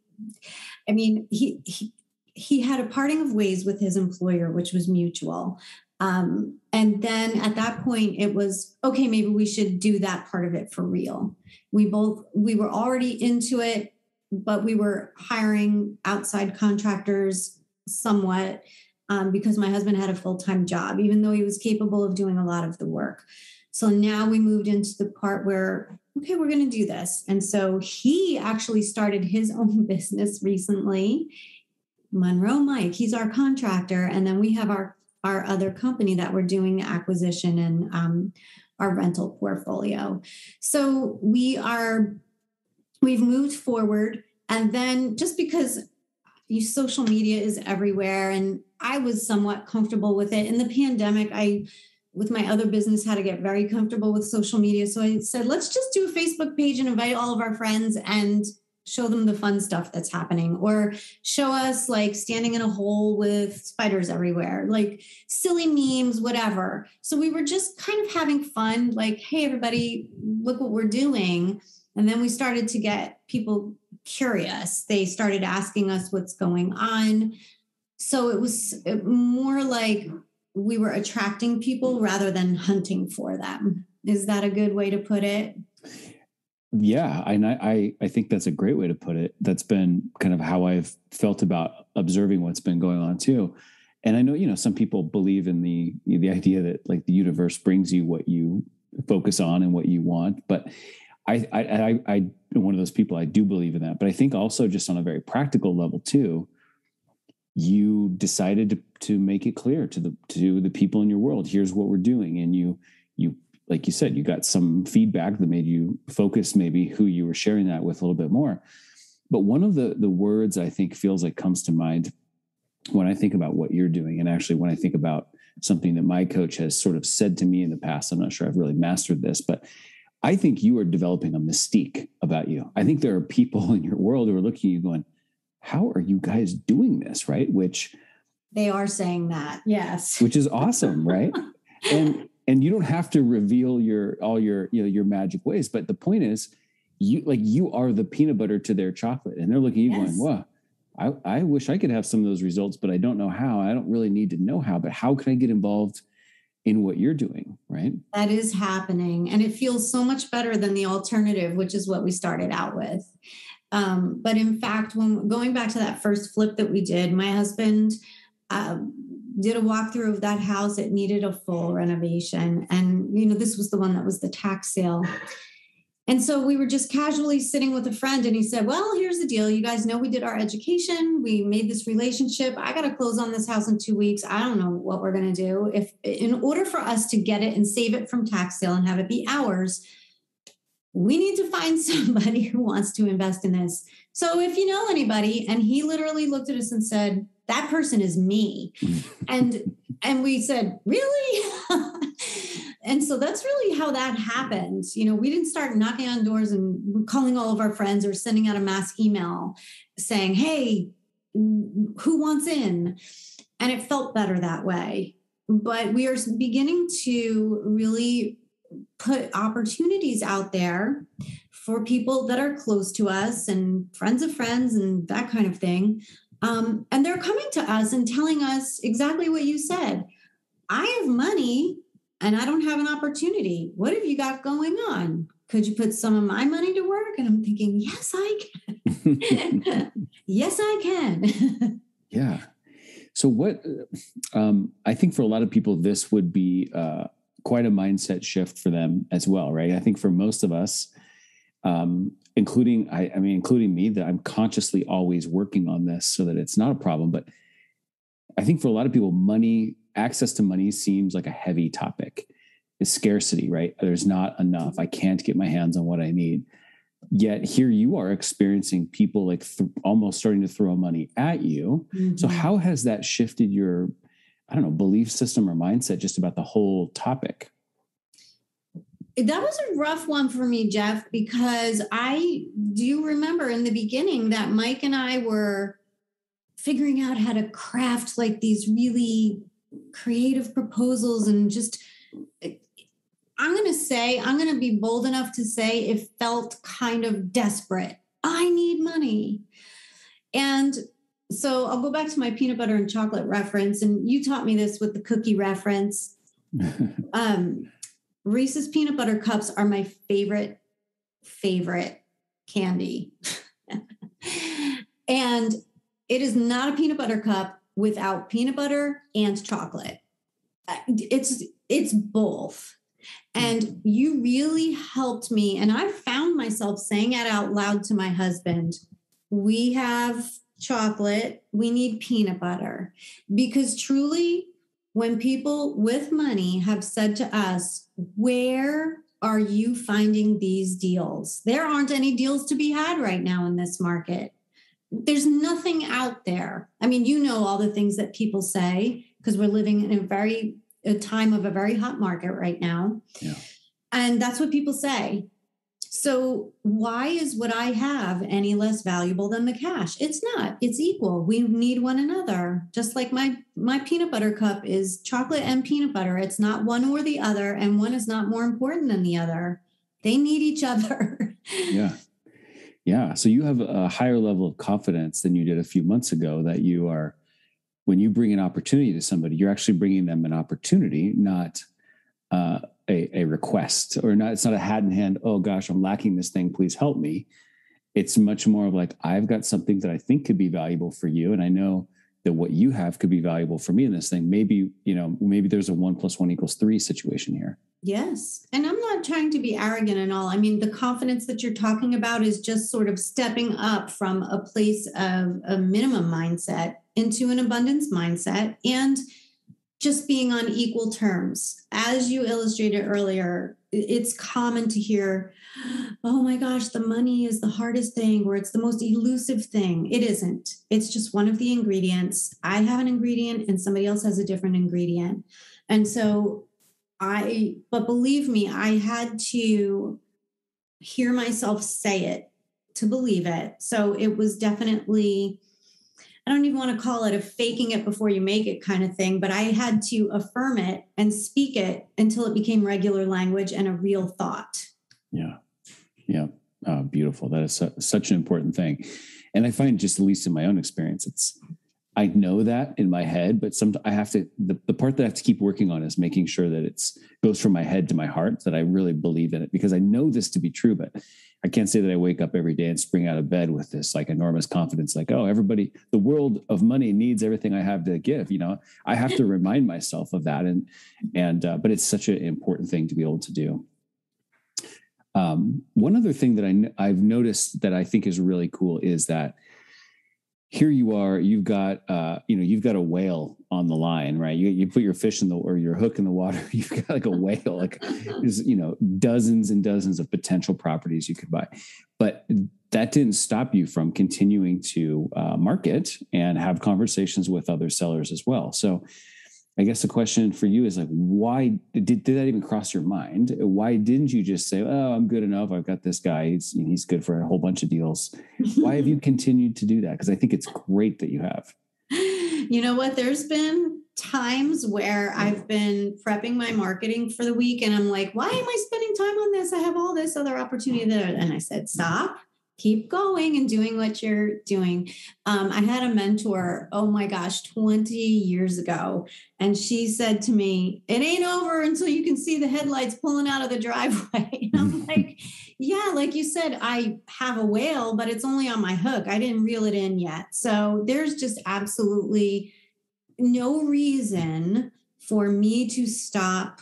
Speaker 1: I mean, he, he he had a parting of ways with his employer, which was mutual. Um, and then at that point, it was okay, maybe we should do that part of it for real. We both, we were already into it, but we were hiring outside contractors somewhat um, because my husband had a full time job, even though he was capable of doing a lot of the work. So now we moved into the part where, okay, we're going to do this. And so he actually started his own business recently Monroe Mike, he's our contractor, and then we have our our other company that we're doing acquisition and um, our rental portfolio. So we are we've moved forward, and then just because you, social media is everywhere, and I was somewhat comfortable with it in the pandemic. I with my other business had to get very comfortable with social media. So I said, let's just do a Facebook page and invite all of our friends and show them the fun stuff that's happening or show us like standing in a hole with spiders everywhere like silly memes whatever so we were just kind of having fun like hey everybody look what we're doing And then we started to get people curious. They started asking us what's going on. So it was more like we were attracting people rather than hunting for them. Is that a good way to put it?
Speaker 2: Yeah, and I, I, think that's a great way to put it. That's been kind of how I've felt about observing what's been going on too. And I know you know some people believe in the the idea that like the universe brings you what you focus on and what you want, but I I I, I am one of those people. I do believe in that, but I think also just on a very practical level too. You decided to to make it clear to the to the people in your world. Here's what we're doing, and you you like you said, you got some feedback that made you focus maybe who you were sharing that with a little bit more. But one of the the words I think feels like comes to mind when I think about what you're doing, and actually when I think about something that my coach has sort of said to me in the past, I'm not sure I've really mastered this, but I think you are developing a mystique about you. I think there are people in your world who are looking at you going, How are you guys doing this? Right. Which
Speaker 1: they are saying that, yes.
Speaker 2: Which is awesome, right? and and you don't have to reveal your all your you know your magic ways but the point is you like you are the peanut butter to their chocolate and they're looking at you yes. going wow I, I wish i could have some of those results but i don't know how i don't really need to know how but how can i get involved in what you're doing right
Speaker 1: that is happening and it feels so much better than the alternative which is what we started out with um, but in fact when going back to that first flip that we did my husband um, did a walkthrough of that house. It needed a full renovation. And, you know, this was the one that was the tax sale. And so we were just casually sitting with a friend, and he said, Well, here's the deal. You guys know we did our education, we made this relationship. I got to close on this house in two weeks. I don't know what we're going to do. If, in order for us to get it and save it from tax sale and have it be ours, we need to find somebody who wants to invest in this. So if you know anybody, and he literally looked at us and said, that person is me mm. and and we said really and so that's really how that happened. You know we didn't start knocking on doors and calling all of our friends or sending out a mass email saying hey who wants in? And it felt better that way. But we are beginning to really put opportunities out there for people that are close to us and friends of friends and that kind of thing. Um, and they're coming to us and telling us exactly what you said. I have money and I don't have an opportunity. What have you got going on? Could you put some of my money to work? And I'm thinking, yes, I can. yes, I can.
Speaker 2: yeah. So, what um, I think for a lot of people, this would be uh, quite a mindset shift for them as well, right? I think for most of us, um, including I, I mean including me that i'm consciously always working on this so that it's not a problem but i think for a lot of people money access to money seems like a heavy topic. Is scarcity right? There's not enough. I can't get my hands on what i need. Yet here you are experiencing people like th- almost starting to throw money at you. Mm-hmm. so how has that shifted your i don't know belief system or mindset just about the whole topic?
Speaker 1: That was a rough one for me, Jeff, because I do remember in the beginning that Mike and I were figuring out how to craft like these really creative proposals and just I'm going to say, I'm going to be bold enough to say it felt kind of desperate. I need money. And so I'll go back to my peanut butter and chocolate reference. And you taught me this with the cookie reference. um, Reese's peanut butter cups are my favorite, favorite candy. and it is not a peanut butter cup without peanut butter and chocolate. Uh, it's it's both. And you really helped me. And I found myself saying it out loud to my husband. We have chocolate, we need peanut butter. Because truly, when people with money have said to us, Where are you finding these deals? There aren't any deals to be had right now in this market. There's nothing out there. I mean, you know all the things that people say because we're living in a very a time of a very hot market right now. Yeah. And that's what people say. So, why is what I have any less valuable than the cash? It's not. It's equal. We need one another. Just like my my peanut butter cup is chocolate and peanut butter. It's not one or the other and one is not more important than the other. they need each other.
Speaker 2: yeah. Yeah. So you have a higher level of confidence than you did a few months ago that you are, when you bring an opportunity to somebody, you're actually bringing them an opportunity, not uh, a, a request or not. It's not a hat in hand. Oh gosh, I'm lacking this thing. Please help me. It's much more of like, I've got something that I think could be valuable for you. And I know that what you have could be valuable for me in this thing. Maybe, you know, maybe there's a one plus one equals three situation here.
Speaker 1: Yes. And I'm not trying to be arrogant at all. I mean, the confidence that you're talking about is just sort of stepping up from a place of a minimum mindset into an abundance mindset and just being on equal terms. As you illustrated earlier, it's common to hear, oh my gosh, the money is the hardest thing or it's the most elusive thing. It isn't. It's just one of the ingredients. I have an ingredient and somebody else has a different ingredient. And so I, but believe me, I had to hear myself say it to believe it. So it was definitely, I don't even want to call it a faking it before you make it kind of thing, but I had to affirm it and speak it until it became regular language and a real thought.
Speaker 2: Yeah. Yeah. Oh, beautiful. That is su- such an important thing. And I find just at least in my own experience, it's I know that in my head, but some I have to the, the part that I have to keep working on is making sure that it's goes from my head to my heart that I really believe in it because I know this to be true, but I can't say that I wake up every day and spring out of bed with this like enormous confidence, like, oh, everybody, the world of money needs everything I have to give. You know, I have to remind myself of that. And and uh, but it's such an important thing to be able to do. Um, one other thing that I I've noticed that I think is really cool is that here you are you've got uh, you know you've got a whale on the line right? You, you put your fish in the or your hook in the water you've got like a whale like there's you know dozens and dozens of potential properties you could buy. But that didn't stop you from continuing to uh, market and have conversations with other sellers as well. So I guess the question for you is like, why did, did that even cross your mind? Why didn't you just say, "Oh, I'm good enough. I've got this guy. He's he's good for a whole bunch of deals." why have you continued to do that? Because I think it's great that you have.
Speaker 1: You know what? There's been times where I've been prepping my marketing for the week, and I'm like, "Why am I spending time on this? I have all this other opportunity there." And I said, "Stop." Keep going and doing what you're doing. Um, I had a mentor, oh my gosh, 20 years ago. And she said to me, It ain't over until you can see the headlights pulling out of the driveway. And I'm like, Yeah, like you said, I have a whale, but it's only on my hook. I didn't reel it in yet. So there's just absolutely no reason for me to stop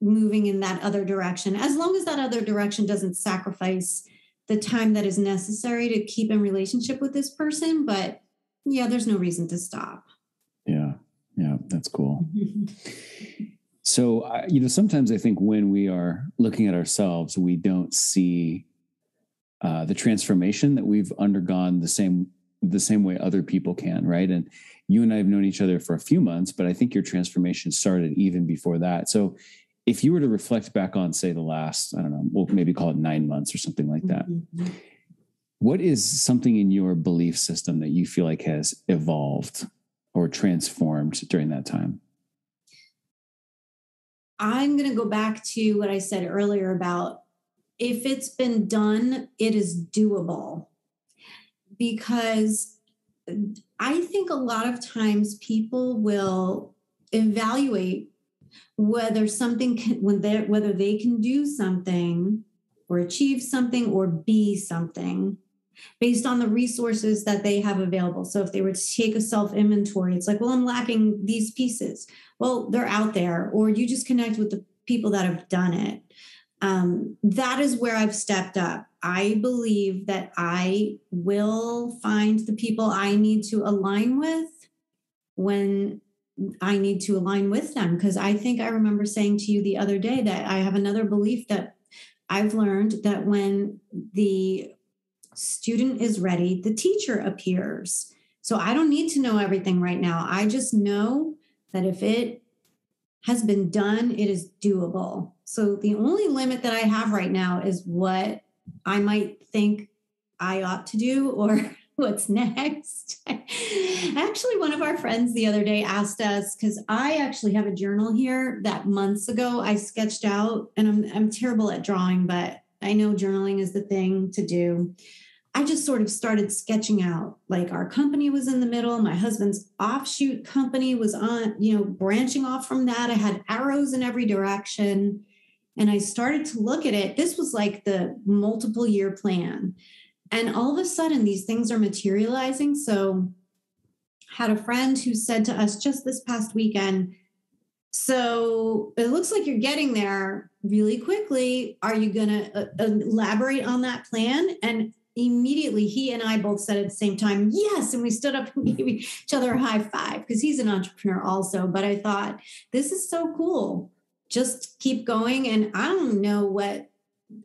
Speaker 1: moving in that other direction as long as that other direction doesn't sacrifice the time that is necessary to keep in relationship with this person but yeah there's no reason to stop.
Speaker 2: Yeah yeah that's cool. So you know sometimes i think when we are looking at ourselves we don't see uh, the transformation that we've undergone the same the same way other people can right? And you and i have known each other for a few months but i think your transformation started even before that. So if you were to reflect back on, say, the last, I don't know, we'll maybe call it nine months or something like that, mm-hmm. what is something in your belief system that you feel like has evolved or transformed during that time?
Speaker 1: I'm going to go back to what I said earlier about if it's been done, it is doable. Because I think a lot of times people will evaluate whether something can when they whether they can do something or achieve something or be something based on the resources that they have available. So if they were to take a self inventory, it's like, well, I'm lacking these pieces. Well, they're out there, or you just connect with the people that have done it. Um, that is where I've stepped up. I believe that I will find the people I need to align with when I need to align with them because I think I remember saying to you the other day that I have another belief that I've learned that when the student is ready, the teacher appears. So I don't need to know everything right now. I just know that if it has been done, it is doable. So the only limit that I have right now is what I might think I ought to do or what's next. actually, one of our friends the other day asked us because I actually have a journal here that months ago I sketched out, and I'm I'm terrible at drawing, but I know journaling is the thing to do. I just sort of started sketching out like our company was in the middle. My husband's offshoot company was on, you know, branching off from that. I had arrows in every direction. And I started to look at it. This was like the multiple year plan. And all of a sudden, these things are materializing. So, had a friend who said to us just this past weekend, so it looks like you're getting there really quickly. Are you going to uh, elaborate on that plan? And immediately he and I both said at the same time, yes. And we stood up and gave each other a high five because he's an entrepreneur also. But I thought, this is so cool. Just keep going. And I don't know what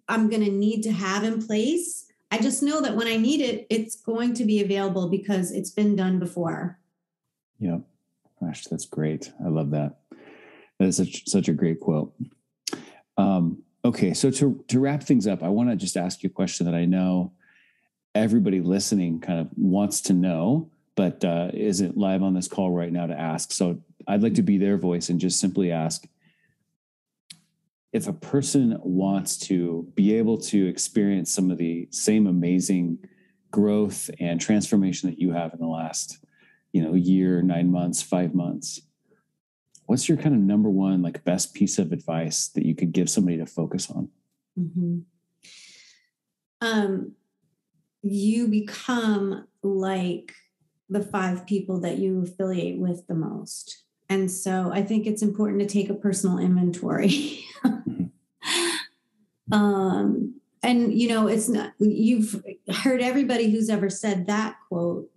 Speaker 1: I'm going to need to have in place. I just know that when I need it, it's going to be available because it's been done before.
Speaker 2: Yeah. Gosh, that's great. I love that. That is such, such a great quote. Um, okay. So to, to wrap things up, I want to just ask you a question that I know everybody listening kind of wants to know, but uh, isn't live on this call right now to ask. So I'd like to be their voice and just simply ask if a person wants to be able to experience some of the same amazing growth and transformation that you have in the last you know year nine months five months what's your kind of number one like best piece of advice that you could give somebody to focus on mm-hmm.
Speaker 1: um you become like the five people that you affiliate with the most. And so I think it's important to take a personal inventory. um, and you know, it's not, you've heard everybody who's ever said that quote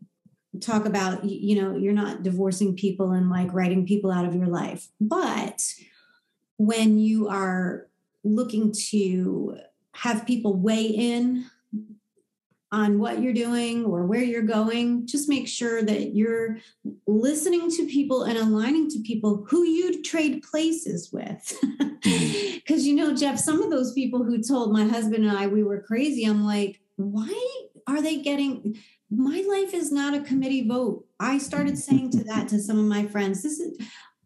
Speaker 1: talk about, you know, you're not divorcing people and like writing people out of your life. But when you are looking to have people weigh in on what you're doing or where you're going, just make sure that you're listening to people and aligning to people who you'd trade places with. Hmm. Because, you know, Jeff, some of those people who told my husband and I we were crazy, I'm like, why are they getting? My life is not a committee vote. I started saying to that to some of my friends. This is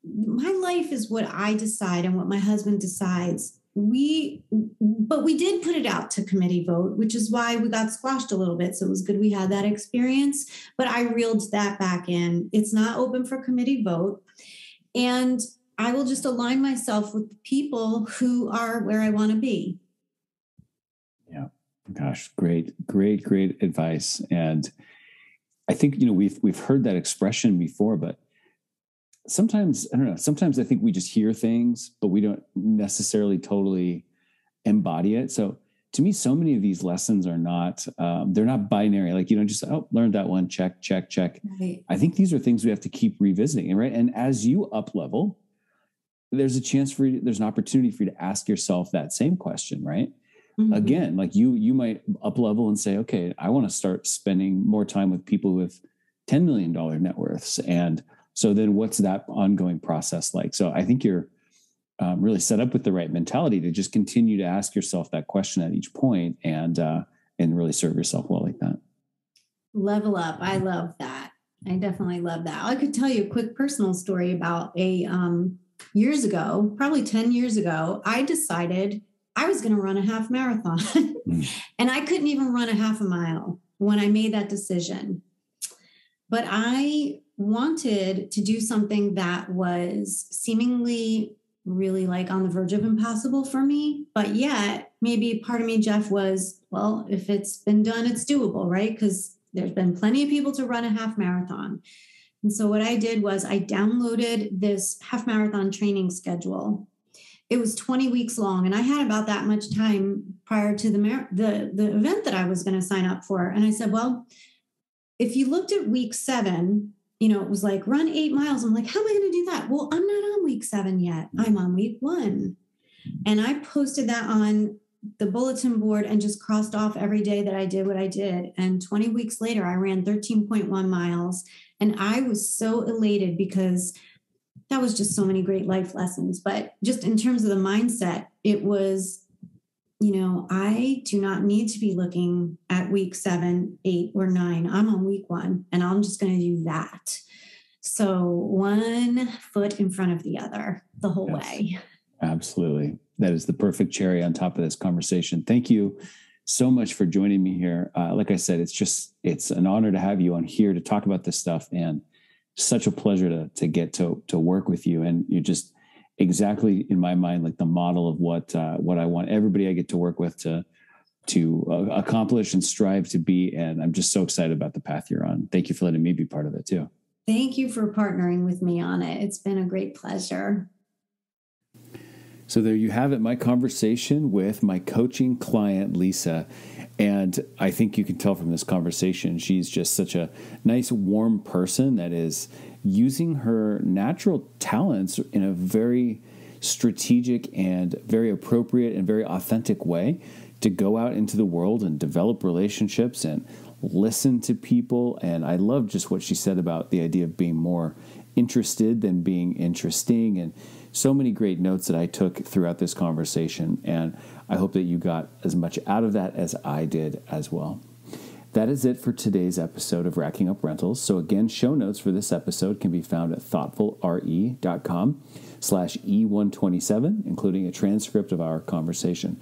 Speaker 1: my life is what I decide and what my husband decides we but we did put it out to committee vote which is why we got squashed a little bit. So it was good we had that experience but i reeled that back in. It's not open for committee vote. And i will just align myself with the people who are where i want to be.
Speaker 2: Yeah. Gosh great great great advice. And i think you know we've we've heard that expression before but sometimes I don't know. Sometimes I think we just hear things, but we don't necessarily totally embody it. So to me, so many of these lessons are not um, they're not binary. Like you know, just oh, learned that one, check, check, check. Right. I think these are things we have to keep revisiting, right? And as you up level, there's a chance for you, there's an opportunity for you to ask yourself that same question, right? Mm-hmm. Again, like you you might up level and say, okay, I want to start spending more time with people with $10 million net worths and so then what's that ongoing process like? So I think you're um, really set up with the right mentality to just continue to ask yourself that question at each point and uh, and really serve yourself well like that.
Speaker 1: Level up. I love that. I definitely love that. I could tell you a quick personal story about a um, years ago, probably 10 years ago, I decided I was going to run a half marathon. mm. And I couldn't even run a half a mile when I made that decision. But I wanted to do something that was seemingly really like on the verge of impossible for me. But yet, maybe part of me, Jeff, was, well, if it's been done, it's doable, right? Because there's been plenty of people to run a half marathon. And so what I did was I downloaded this half marathon training schedule. It was 20 weeks long, and I had about that much time prior to the mar- the the event that I was going to sign up for. And I said, well, if you looked at week seven, you know, it was like run eight miles. I'm like, how am I going to do that? Well, I'm not on week seven yet. Mm. I'm on week one. And I posted that on the bulletin board and just crossed off every day that I did what I did. And 20 weeks later, I ran 13.1 miles. And I was so elated because that was just so many great life lessons. But just in terms of the mindset, it was you know, I do not need to be looking at week seven, eight, or nine. I'm on week one and I'm just going to do that. So one foot in front of the other the whole yes, way.
Speaker 2: Absolutely. That is the perfect cherry on top of this conversation. Thank you so much for joining me here. Uh, like I said, it's just, it's an honor to have you on here to talk about this stuff and such a pleasure to, to get to, to work with you. And you're just, exactly in my mind like the model of what uh, what I want everybody I get to work with to to uh, accomplish and strive to be. And I'm just so excited about the path you're on. Thank you for letting me be part of it too.
Speaker 1: Thank you for partnering with me on it. It's been a great pleasure.
Speaker 2: So there you have it, my conversation with my coaching client, Lisa. And I think you can tell from this conversation, she's just such a nice, warm person that is using her natural talents in a very strategic and very appropriate and very authentic way to go out into the world and develop relationships and listen to people. And I love just what she said about the idea of being more interested than being interesting. And so many great notes that I took throughout this conversation. And I hope that you got as much out of that as I did as well. That is it for today's episode of Racking Up Rentals. So again, show notes for this episode can be found at thoughtfulre.com slash E127, including a transcript of our conversation.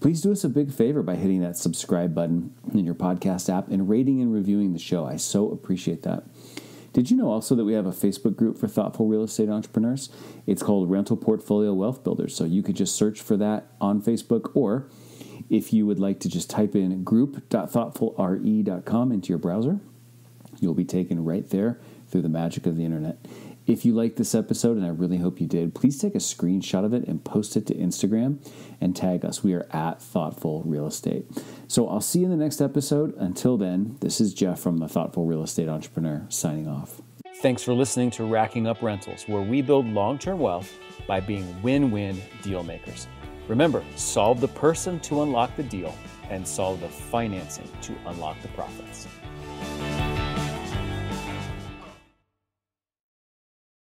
Speaker 2: Please do us a big favor by hitting that subscribe button in your podcast app and rating and reviewing the show. I so appreciate that. Did you know also that we have a Facebook group for thoughtful real estate entrepreneurs? It's called Rental Portfolio Wealth Builders. So you could just search for that on Facebook or if you would like to just type in group.thoughtfulre.com into your browser, you'll be taken right there through the magic of the internet. If you liked this episode, and I really hope you did, please take a screenshot of it and post it to Instagram and tag us. We are at Thoughtful Real Estate. So I'll see you in the next episode. Until then, this is Jeff from the Thoughtful Real Estate Entrepreneur signing off.
Speaker 3: Thanks for listening to Racking Up Rentals, where we build long term wealth by being win win deal makers. Remember, solve the person to unlock the deal and solve the financing to unlock the profits.